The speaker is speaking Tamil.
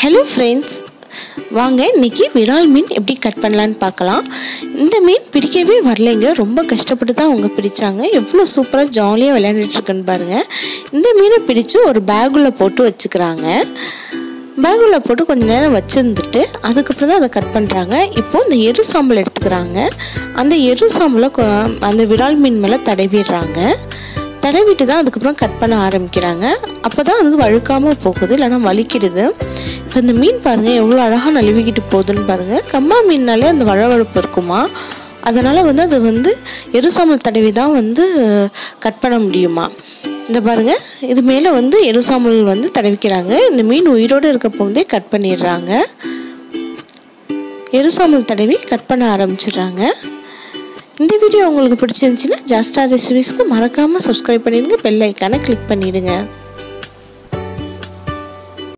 ஹலோ ஃப்ரெண்ட்ஸ் வாங்க இன்றைக்கி விரால் மீன் எப்படி கட் பண்ணலான்னு பார்க்கலாம். இந்த மீன் பிடிக்கவே வரலைங்க. ரொம்ப கஷ்டப்பட்டு தான் அவங்க பிடிச்சாங்க. எவ்வளோ சூப்பராக ஜாலியாக விளையாண்டுட்டுருக்குன்னு பாருங்கள் இந்த மீனை பிடிச்சி ஒரு பேக்குள்ளே போட்டு வச்சுக்கிறாங்க. பேகுள்ள போட்டு கொஞ்சம் நேரம் வச்சுருந்துட்டு அதுக்கப்புறம் தான் அதை கட் பண்ணுறாங்க இப்போது இந்த எரு சாம்பல் எடுத்துக்கிறாங்க. அந்த எரு சாம்பலை அந்த விரால் மீன் மேலே தடவிடுறாங்க. தடவிட்டு தான் அதுக்கப்புறம் கட் பண்ண ஆரம்பிக்கிறாங்க. அப்போ தான் வந்து வழுக்காமல் போகுது இல்லைன்னா வலிக்கிடுது. இப்போ இந்த மீன் பாருங்கள் எவ்வளோ அழகாக நழுவிக்கிட்டு போகுதுன்னு பாருங்கள் கம்மா மீன்னாலே அந்த வழவழுப்பு இருக்குமா? அதனால் வந்து அது வந்து எருசாமல் தடவி தான் வந்து கட் பண்ண முடியுமா? இந்த பாருங்க இது மேலே வந்து எருசாமல் வந்து தடவிக்கிறாங்க. இந்த மீன் உயிரோடு இருக்க போதே கட் பண்ணிடுறாங்க. எருசாமல் தடவி கட் பண்ண ஆரம்பிச்சிடுறாங்க. இந்த வீடியோ உங்களுக்கு பிடிச்சிருந்துச்சுன்னா ஜாஸ்டா ரெசிபிஸ்க்கு மறக்காமல் சப்ஸ்கிரைப் பண்ணிடுங்க பெல் ஐக்கானை கிளிக் பண்ணிடுங்க.